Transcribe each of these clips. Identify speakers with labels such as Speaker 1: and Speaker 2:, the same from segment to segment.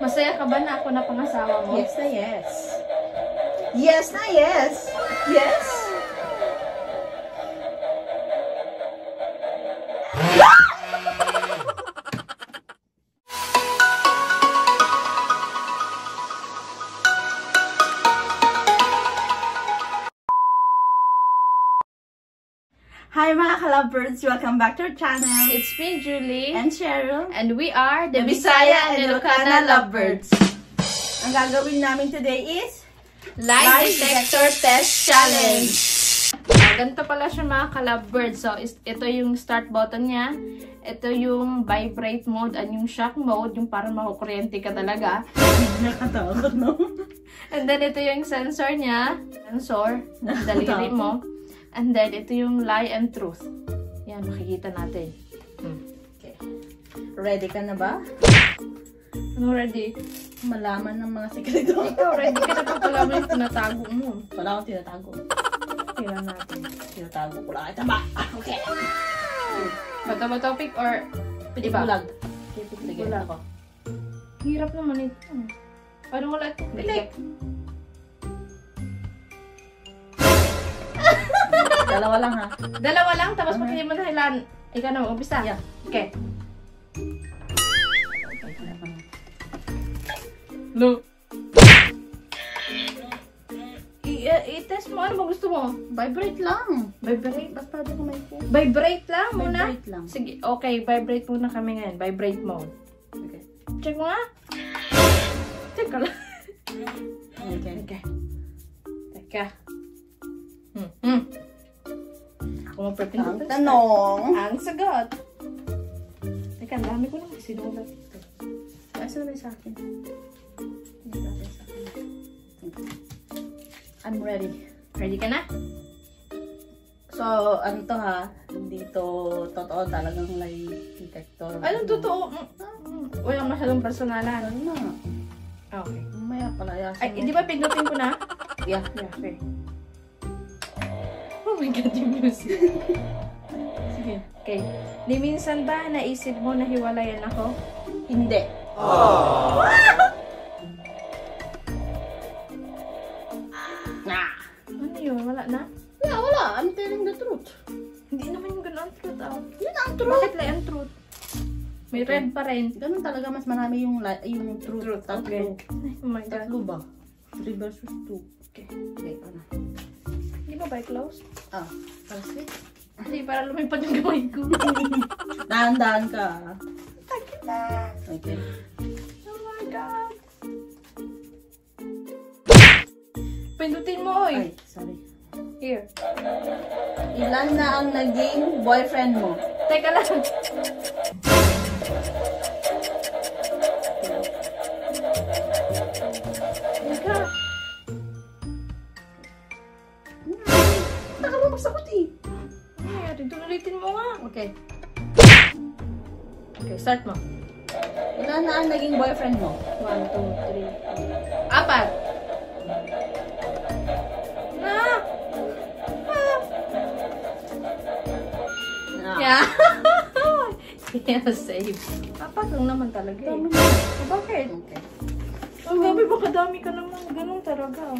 Speaker 1: Masaya ka ba na ako na pangasawa mo?
Speaker 2: Yes na yes. Yes na yes. Yes. Kalabirds! Welcome back to our channel.
Speaker 1: It's me, Julie.
Speaker 2: And Cheryl.
Speaker 1: And we are
Speaker 2: The Bisaya and Ilocana Lovebirds. Ang gagawin namin today is
Speaker 1: Lie Detector Test Challenge. Ganito pala siya mga ka-lovebirds. So, ito yung start button niya. Ito yung vibrate mode and yung shock mode, yung parang makukuryente ka talaga.
Speaker 2: Nakatakot, no?
Speaker 1: And then, ito yung sensor niya. Sensor. Daliri mo. And then, ito yung lie and truth. Yan, makikita natin. Hmm.
Speaker 2: Okay. Ready ka na ba?
Speaker 1: Ano ready?
Speaker 2: Malaman ng mga sekreto.
Speaker 1: Ikaw, ready ka na pa pala mo yung tinatago mo.
Speaker 2: Wala akong tinatago.
Speaker 1: Tingnan natin.
Speaker 2: Tinatago ko lang. Ito ba? Okay.
Speaker 1: Bato ba topic or
Speaker 2: Pwede
Speaker 1: Iba.
Speaker 2: bulag.
Speaker 1: Sige,
Speaker 2: Sige,
Speaker 1: wala.
Speaker 2: ako.
Speaker 1: Hirap naman ito. Paano wala ito?
Speaker 2: Pitik. Dalawa lang ha.
Speaker 1: Dalawa lang, tapos pag hindi mo nahilan, ikaw na mag-umpisa.
Speaker 2: Yeah.
Speaker 1: Okay. No. I- uh, I-test mo, ano ba gusto mo?
Speaker 2: Vibrate lang.
Speaker 1: Vibrate?
Speaker 2: Basta di ko may phone.
Speaker 1: Vibrate lang muna?
Speaker 2: Vibrate lang.
Speaker 1: Sige, okay, vibrate muna kami ngayon. Vibrate mode.
Speaker 2: Okay.
Speaker 1: Check mo nga. Check ka lang.
Speaker 2: Okay.
Speaker 1: Okay. Teka. Hmm. Hmm. Ako mo
Speaker 2: Ang tanong.
Speaker 1: Ang sagot. Teka, ang dami ko lang sinulat ito.
Speaker 2: Asa na sa akin? Hindi sa akin sa akin. I'm ready.
Speaker 1: Ready ka na?
Speaker 2: So, ano to ha? Dito, totoo talagang lie detector.
Speaker 1: Anong totoo? Mm, mm, Walang masyadong personalan.
Speaker 2: Ano na?
Speaker 1: Okay.
Speaker 2: Mamaya pala
Speaker 1: Ay, di ba pindutin ko na?
Speaker 2: Yeah.
Speaker 1: Yeah, okay. Oh my God, yung music.
Speaker 2: Sige.
Speaker 1: Okay. Di minsan ba naisip mo na hiwalayan ako?
Speaker 2: Hindi. Ah.
Speaker 1: Ano yun? Wala na?
Speaker 2: Yeah, wala. I'm telling the truth.
Speaker 1: Hindi naman yung ganun ang truth ah.
Speaker 2: Yun ang truth.
Speaker 1: Bakit lang ang truth? May red pa rin.
Speaker 2: Ganun talaga mas marami yung yung truth.
Speaker 1: Truth,
Speaker 2: Tatlo.
Speaker 1: okay. Oh my God.
Speaker 2: Tatlo ba? 3 versus 2.
Speaker 1: Okay.
Speaker 2: Okay, ano?
Speaker 1: Ba by close?
Speaker 2: Ah, para sweet.
Speaker 1: Hindi, para lumipad yung gamay ko.
Speaker 2: Dahan-dahan ka.
Speaker 1: Sakit na.
Speaker 2: Okay.
Speaker 1: Oh my God. Pindutin mo, oy.
Speaker 2: Ay, sorry.
Speaker 1: Here.
Speaker 2: Ilan na ang naging boyfriend mo?
Speaker 1: Teka lang. start mo.
Speaker 2: Ilan na ang naging boyfriend mo?
Speaker 1: One, two, three, four. Apat. Na. Ah.
Speaker 2: Ah.
Speaker 1: Yeah. yeah, safe. Apat lang naman talaga eh.
Speaker 2: Dami
Speaker 1: Oh, bakit?
Speaker 2: Okay.
Speaker 1: Ang gabi, baka dami ka naman. Ganun talaga.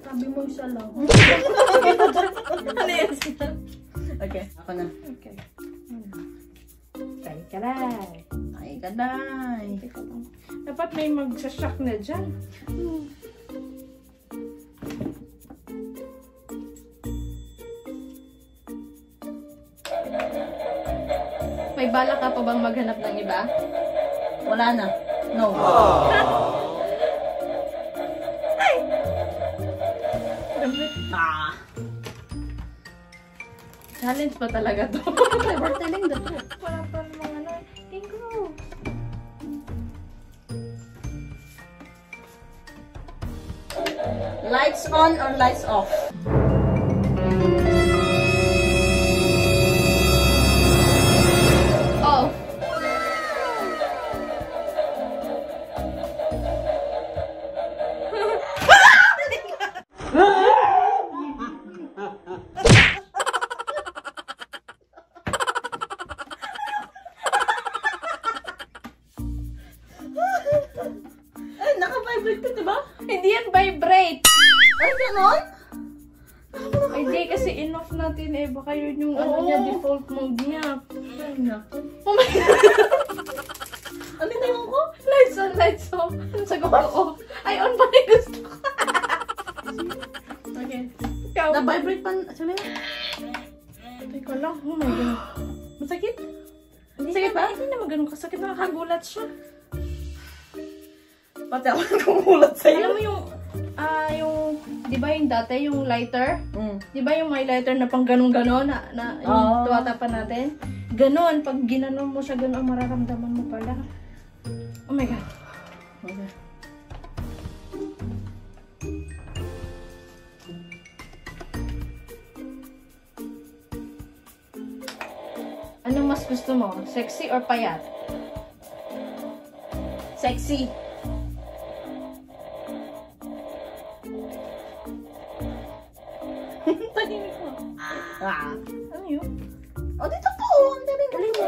Speaker 2: Sabi mo isa lang.
Speaker 1: ano yan?
Speaker 2: Okay, ako na.
Speaker 1: Okay. Try ka lang.
Speaker 2: Ay,
Speaker 1: lang. Dapat may magsashock na dyan. May bala ka pa bang maghanap ng iba?
Speaker 2: Wala na. No. Ah.
Speaker 1: Challenge pa talaga to.
Speaker 2: Never telling the truth.
Speaker 1: Wala pa
Speaker 2: Lights on or lights off?
Speaker 1: Off.
Speaker 2: vibrate to, di ba?
Speaker 1: Hindi yan vibrate!
Speaker 2: Ay, ganon?
Speaker 1: Hindi, kasi in-off natin eh. Baka yun yung ano niya, default mode niya.
Speaker 2: Ay, naku.
Speaker 1: Oh my God!
Speaker 2: Ano yung ko?
Speaker 1: Lights on, lights off. Sagot ko off. Ay, on pa rin gusto ko.
Speaker 2: Okay.
Speaker 1: Ikaw.
Speaker 2: Na-vibrate pa. Actually,
Speaker 1: Teka lang. Oh my God.
Speaker 2: masakit?
Speaker 1: Sige ba? Hindi naman ganun kasakit. Nakakagulat siya.
Speaker 2: Pati ako nagkumulat sa'yo.
Speaker 1: Alam mo yung, dati, yung lighter?
Speaker 2: Mm.
Speaker 1: Di ba yung may lighter na pang ganun-ganon, na, na yung
Speaker 2: Oo.
Speaker 1: tuwata pa natin? Ganon, pag ginanon mo siya ganon, mararamdaman mo pala. Oh my God.
Speaker 2: Okay.
Speaker 1: Anong mas gusto mo? Sexy or payat?
Speaker 2: Sexy.
Speaker 1: Ano yun?
Speaker 2: O, dito po. Ang dali mo.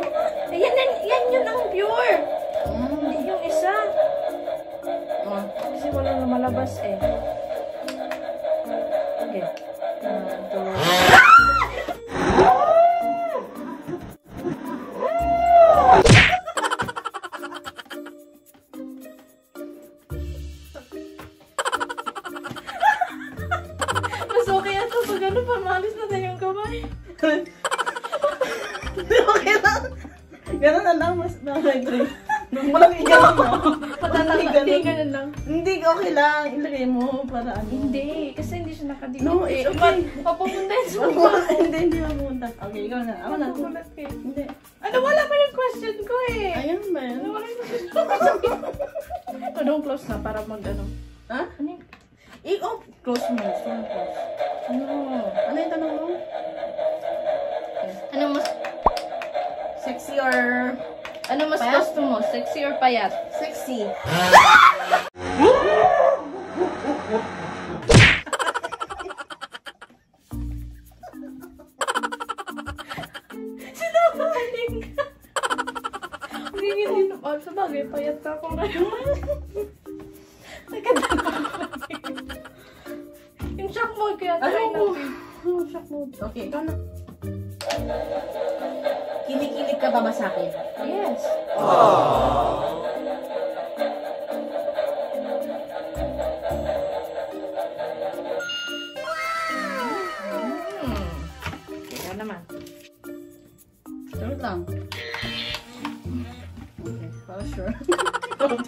Speaker 1: Eh, yan, yan, yan yun ang pure!
Speaker 2: Mm.
Speaker 1: Yung isa.
Speaker 2: Oh.
Speaker 1: Kasi wala na malabas eh.
Speaker 2: Ha?
Speaker 1: Ano yung...
Speaker 2: I-off. Close mo. Strong close.
Speaker 1: Ano?
Speaker 2: Ano yung tanong mo?
Speaker 1: Ano mas...
Speaker 2: Sexy or
Speaker 1: Ano mas
Speaker 2: Payat?
Speaker 1: gusto mo? Sexy or payat?
Speaker 2: sexy?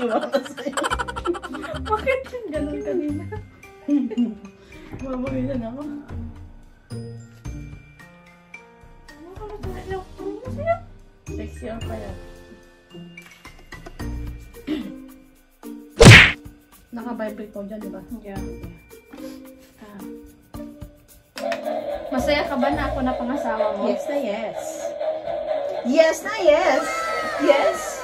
Speaker 2: Tumama sa'yo.
Speaker 1: Bakit yung ganun kanina?
Speaker 2: Mabawilan ako. Sexy or payat? Naka-vibrate po dyan, di ba?
Speaker 1: Yeah. Ah. Masaya ka ba na ako na pangasawa mo?
Speaker 2: Yes na yes. Yes na yes. Yes.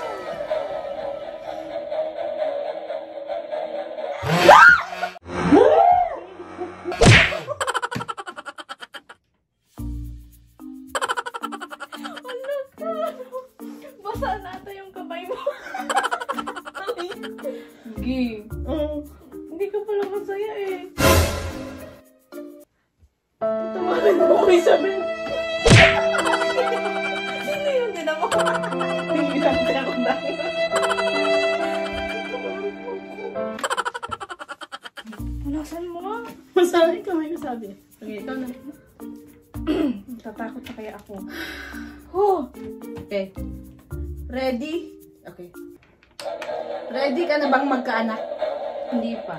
Speaker 1: Kaya ako. Oh!
Speaker 2: Okay. Ready? Okay. Ready ka na bang magkaanak?
Speaker 1: Hindi pa.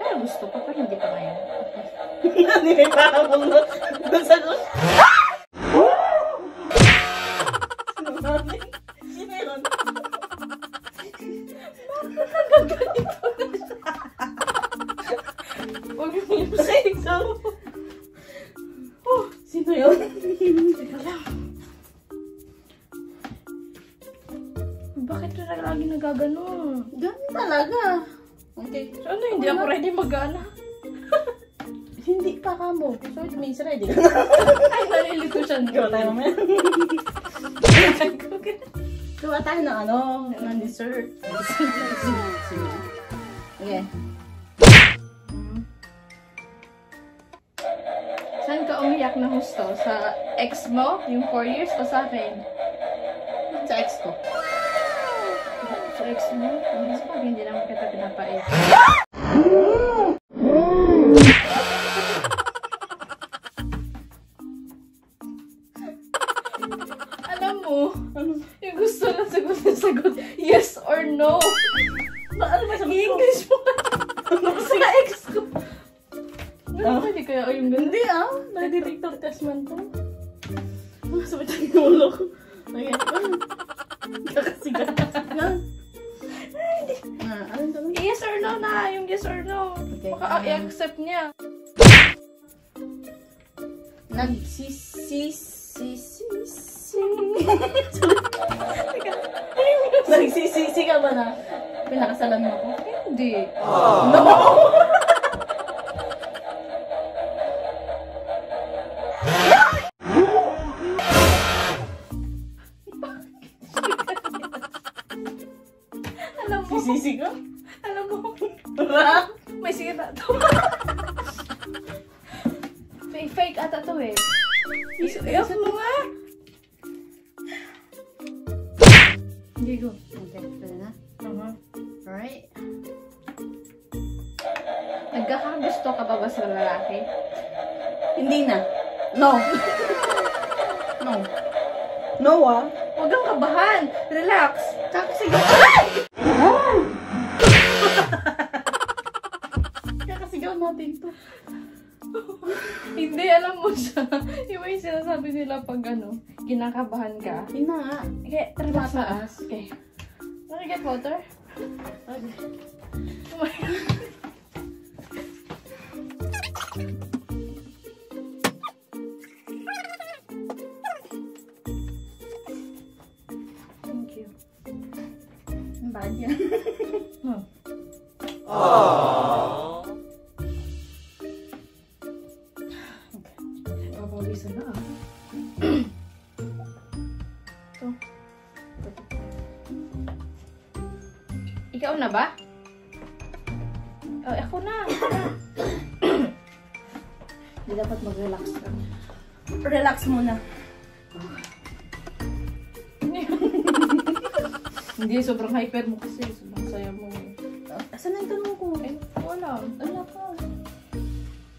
Speaker 1: Pero gusto ko, pero hindi pa ngayon.
Speaker 2: Hindi may parang mo. Sa Sino
Speaker 1: Hindi
Speaker 2: pa ka mo. So it means ready
Speaker 1: Ay, nalilito siya.
Speaker 2: Ikaw tayo mamaya. Gawa tayo ng ano, ng dessert. Sige. Okay.
Speaker 1: Saan ka umiyak na husto? Sa ex mo, yung 4 years, o sa akin?
Speaker 2: Sa ex ko.
Speaker 1: Sa ex mo? Ang ex mo, hindi naman kita pinapait. English mo. Sa ex ko.
Speaker 2: Ah.
Speaker 1: Ano pwede kaya o yung ganda?
Speaker 2: Hindi ah. Nagdi-TikTok test man to. Ah, Sabit ang ulo ko. Okay. Kakasigat. Ah, tanong?
Speaker 1: Yes or no na, yung yes or no. Baka ah, i-accept niya.
Speaker 2: Nagsisisisi. Nagsisisi ka ba na? Pinakasalan mo ko?
Speaker 1: Hindi.
Speaker 2: No!
Speaker 1: Alam mo,
Speaker 2: Sisisi ka?
Speaker 1: alam mo,
Speaker 2: Wala.
Speaker 1: may sira to. fake, fake ata to eh. I-off mo nga. Hindi
Speaker 2: na. No. No. No ah.
Speaker 1: Huwag kang kabahan. Relax. Kakasigaw.
Speaker 2: Kakasigaw natin to.
Speaker 1: Hindi, alam mo siya. Yung sinasabi nila pag ano, kinakabahan ka.
Speaker 2: Hindi na nga.
Speaker 1: Okay, relax na.
Speaker 2: Mataas.
Speaker 1: Okay. Wanna get water?
Speaker 2: Okay.
Speaker 1: Oh my God. Papawisan na ah. Ito. Ikaw na ba? Oh. Ako na. Hindi dapat mag-relax ka.
Speaker 2: Relax muna.
Speaker 1: Hindi, sobrang hyper mo kasi.
Speaker 2: Asan na yung tanong ko?
Speaker 1: Eh, wala.
Speaker 2: Wala ka.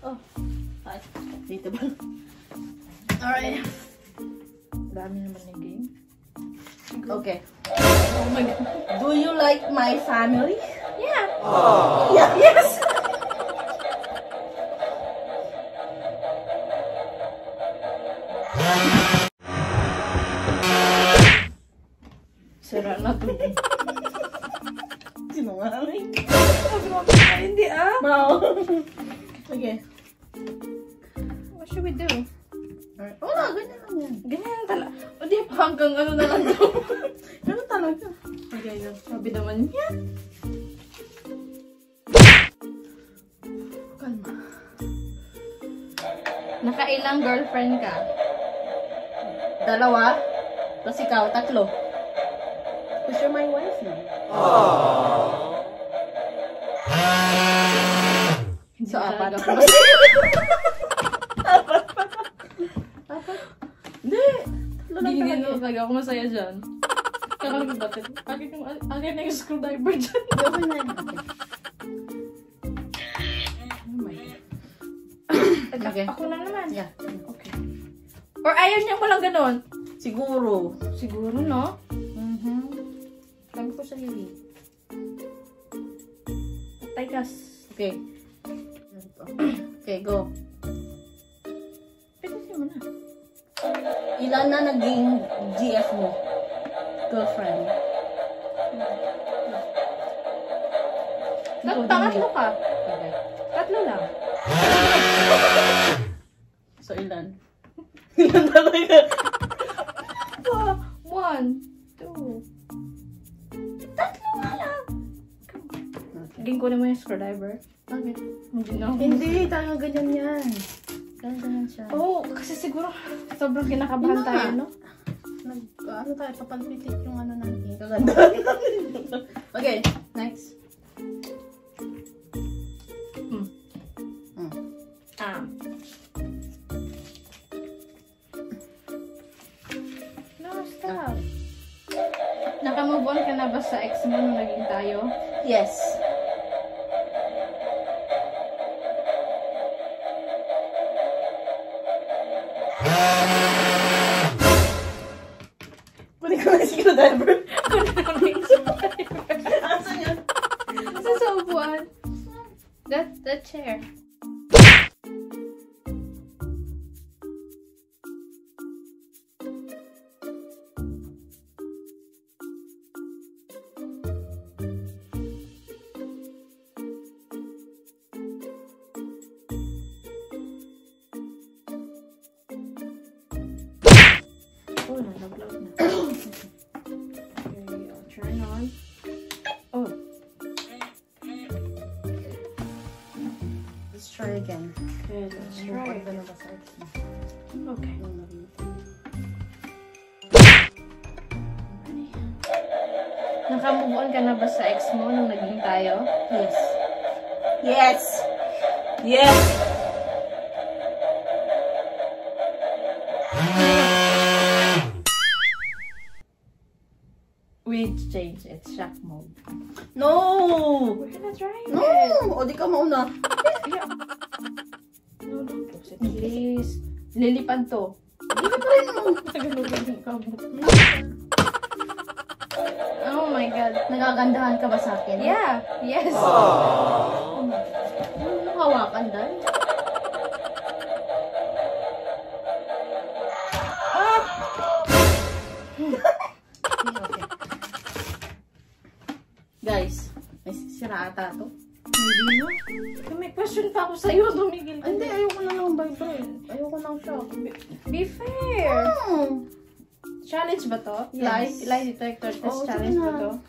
Speaker 2: Oh. Ay, dito ba? Alright.
Speaker 1: Dami naman yung game.
Speaker 2: Okay.
Speaker 1: Oh my God.
Speaker 2: Do you like my family?
Speaker 1: Yeah.
Speaker 2: Yeah, yes!
Speaker 1: What should we do?
Speaker 2: Alright. Wala, ganyan lang yan.
Speaker 1: Ganyan talaga. O di pa hanggang ano na lang to.
Speaker 2: Ganun talaga.
Speaker 1: okay, yun. Sabi naman niya.
Speaker 2: Kalma.
Speaker 1: Nakailang girlfriend ka?
Speaker 2: Dalawa. Tapos ikaw, tatlo. Because you're my wife now.
Speaker 1: Hindi
Speaker 2: So, apat.
Speaker 1: talaga.
Speaker 2: Apat? Tatlo lang
Speaker 1: Hindi
Speaker 2: talaga.
Speaker 1: na talaga ako masaya dyan. Kakalag ba ito? Akin yung, akin yung screwdriver dyan.
Speaker 2: Okay na yun. Okay. Oh. Okay.
Speaker 1: Ako na naman.
Speaker 2: Yeah.
Speaker 1: Okay. Or ayaw niya mo lang ganun?
Speaker 2: Siguro.
Speaker 1: Siguro, no? Ko naman yung screwdriver.
Speaker 2: Bakit?
Speaker 1: Hindi na.
Speaker 2: Hindi, talaga ganyan yan. Ganyan, ganyan siya.
Speaker 1: Oo, oh, kasi siguro sobrang kinakabahan tayo, no?
Speaker 2: Nag, ano tayo, papalpitit yung ano natin. Kagandahan Okay, next.
Speaker 1: Hmm.
Speaker 2: Hmm.
Speaker 1: Ah. No, stop. Nakamove on ka na ba sa ex mo nung naging tayo?
Speaker 2: Yes. Ko na yung screwdriver. Asan yun?
Speaker 1: Sa sa upuan. That, that chair. Oh, nalaglag
Speaker 2: again.
Speaker 1: okay, let's try.
Speaker 2: Sa
Speaker 1: Okay. Nakamove on ka na ba sa ex mo nung naging tayo?
Speaker 2: Yes. Yes! Yes!
Speaker 1: We change it. Shock mode.
Speaker 2: No!
Speaker 1: We're gonna try it.
Speaker 2: No! O, di ka mauna.
Speaker 1: Lilipad to. Mo. Oh my God.
Speaker 2: Nagagandahan ka ba sa akin?
Speaker 1: Yeah. Yes.
Speaker 2: Ano hawakan dahil? okay. Guys, may sira ata to.
Speaker 1: Hindi no. May question pa ako sa'yo. Tumigil Challenge ba to?
Speaker 2: Yes.
Speaker 1: Lie, lie detector test
Speaker 2: Oo,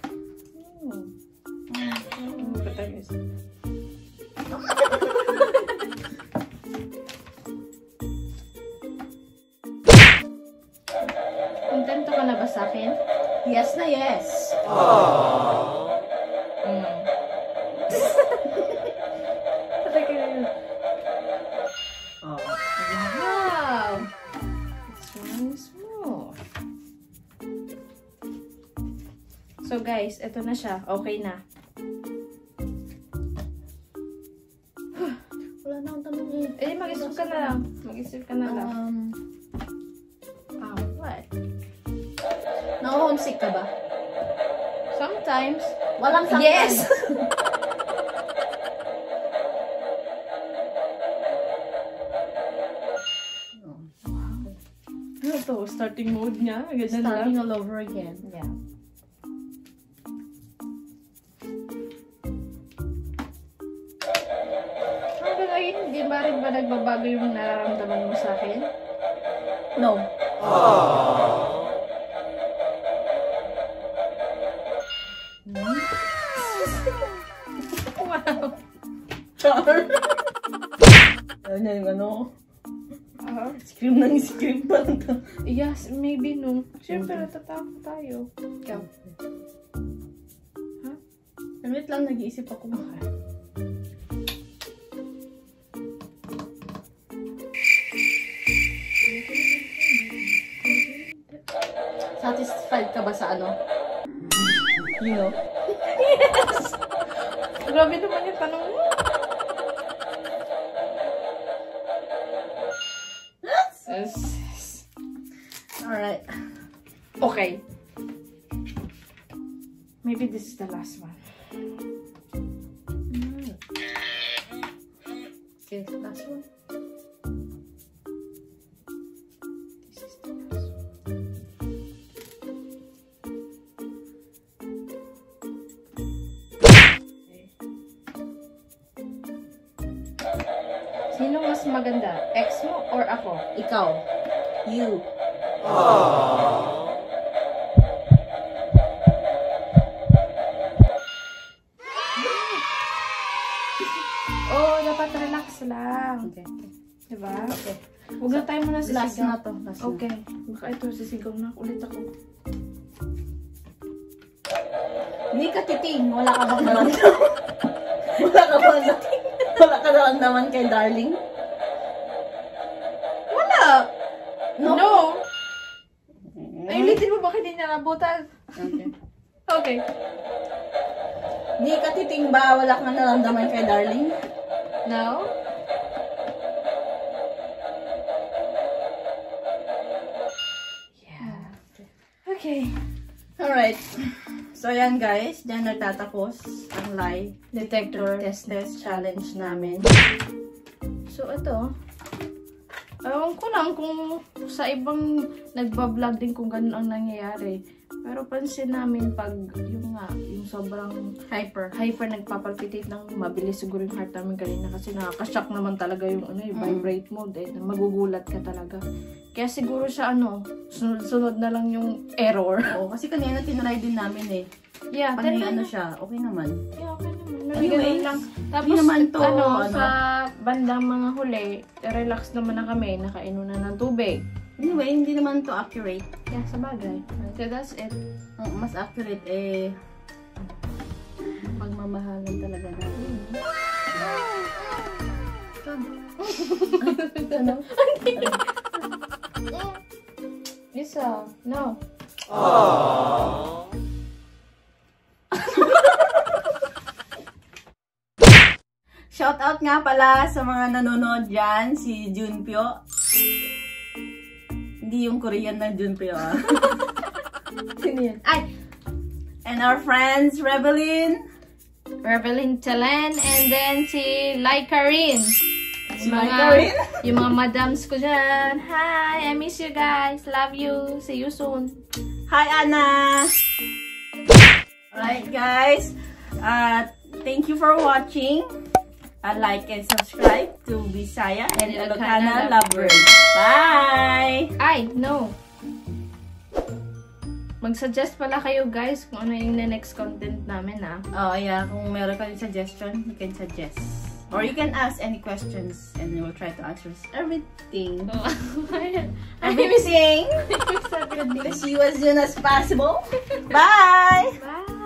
Speaker 1: So guys, ito na siya. Okay na.
Speaker 2: Wala na akong tanong eh.
Speaker 1: Eh, mag-isip ka na lang. Mag-isip ka na lang.
Speaker 2: Um,
Speaker 1: Ah, what?
Speaker 2: na-homesick ka ba?
Speaker 1: Sometimes.
Speaker 2: Walang sometimes.
Speaker 1: Yes! Ano to? Starting mode niya? Ganyan
Speaker 2: Starting
Speaker 1: lang.
Speaker 2: all over again.
Speaker 1: Ba rin ba nagbabago yung nararamdaman mo sa akin?
Speaker 2: No.
Speaker 1: Wow!
Speaker 2: Char. Ano yung ano?
Speaker 1: Ah,
Speaker 2: Scream ng scream pa.
Speaker 1: yes, maybe no. Siyempre, natatakot tayo. Ikaw.
Speaker 2: Wait lang, nag-iisip ako.
Speaker 1: Okay.
Speaker 2: Sa ano? You know?
Speaker 1: Grabe naman yung tanong mo. Yes.
Speaker 2: Alright.
Speaker 1: Okay. Maybe this is the last one. Lang.
Speaker 2: Okay.
Speaker 1: Diba?
Speaker 2: Okay.
Speaker 1: Huwag na tayo muna
Speaker 2: Last
Speaker 1: sisigaw.
Speaker 2: na to. Last na.
Speaker 1: Okay. Baka ito sisigaw na ulit ako.
Speaker 2: Hindi ka titing. Wala ka bang naramdaman? wala ka bang Wala ka naramdaman kay darling?
Speaker 1: Wala!
Speaker 2: No?
Speaker 1: No! Ay, ulitin mo bakit hindi niya nabutan?
Speaker 2: Okay.
Speaker 1: Okay.
Speaker 2: Hindi ka titing ba? Wala kang naramdaman kay darling?
Speaker 1: No? Okay.
Speaker 2: Alright. So, yan guys. Diyan nagtatapos ang lie
Speaker 1: Detector test.
Speaker 2: test challenge namin.
Speaker 1: So, ito. Ewan ko lang kung sa ibang nagbablog din kung ganun ang nangyayari. Pero pansin namin pag yung nga, yung sobrang
Speaker 2: Hyper.
Speaker 1: hyper nagpapalpitate ng mabilis siguro yung heart namin kanina kasi nakaka-shock naman talaga yung ano, yung
Speaker 2: Mm.
Speaker 1: vibrate mode eh. Magugulat ka talaga. Kaya siguro siya ano, sunod-sunod na lang yung error.
Speaker 2: Oo, kasi kanina tinry din namin eh.
Speaker 1: Yeah, pero
Speaker 2: ano siya, okay naman.
Speaker 1: Yeah, okay naman. Ganun lang. Tapos,
Speaker 2: naman to,
Speaker 1: ano,
Speaker 2: ano.
Speaker 1: sa bandang mga huli, relax naman na kami, nakainom na ng tubig.
Speaker 2: Anyway, hindi naman to accurate.
Speaker 1: Yeah, sa bagay. So, that's it.
Speaker 2: Ang mas accurate eh, pagmamahalan talaga natin. ano?
Speaker 1: Isa. No.
Speaker 2: Shout out nga pala sa mga nanonood dyan, si Junpyo. Hindi yung Korean na Junpyo.
Speaker 1: Sino yan? Ay!
Speaker 2: And our friends, Rebelin.
Speaker 1: Revelyn Talen and then si Laika Rin.
Speaker 2: Si
Speaker 1: Yung
Speaker 2: Laika Rin?
Speaker 1: Yung mga madams ko dyan. Hi! I miss you guys. Love you. See you soon.
Speaker 2: Hi, Anna! Alright, guys. Uh, thank you for watching. Uh, like and subscribe to Bisaya and
Speaker 1: And
Speaker 2: Ilocana Lovebirds. Bye!
Speaker 1: Ay, no. Mag-suggest pala kayo guys kung ano yung next content namin ah.
Speaker 2: Oh, yeah. Kung meron kayong suggestion, you can suggest. Or you can ask any questions and we will try to answer everything.
Speaker 1: Everything.
Speaker 2: Everything! See you as soon as possible. Bye!
Speaker 1: Bye!